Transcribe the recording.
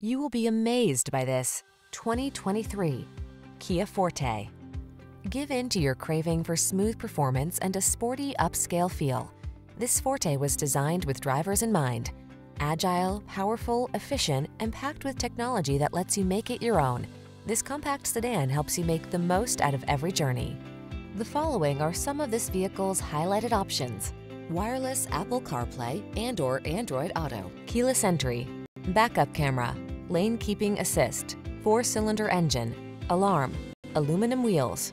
You will be amazed by this 2023 Kia Forte. Give in to your craving for smooth performance and a sporty upscale feel. This Forte was designed with drivers in mind. Agile, powerful, efficient, and packed with technology that lets you make it your own. This compact sedan helps you make the most out of every journey. The following are some of this vehicle's highlighted options. Wireless Apple CarPlay and or Android Auto, keyless entry, backup camera, lane keeping assist, four-cylinder engine, alarm, aluminum wheels,